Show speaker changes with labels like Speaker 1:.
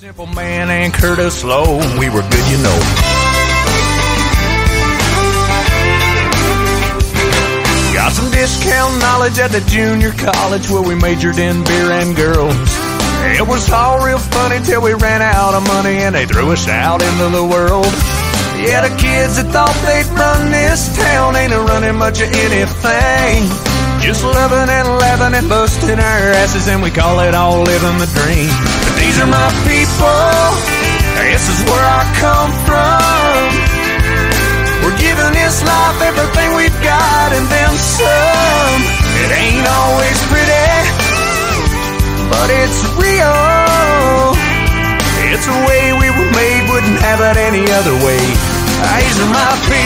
Speaker 1: Simple man and Curtis Low, we were good, you know. Got some discount knowledge at the junior college where we majored in beer and girls. It was all real funny till we ran out of money and they threw us out into the world. Yeah, the kids that thought they'd run this town ain't a running much of anything. Just loving and laughing and busting our asses and we call it all living the dream. Are my people, this is where I come from. We're giving this life everything we've got and then some. It ain't always pretty, but it's real. It's the way we were made, wouldn't have it any other way. These are my people.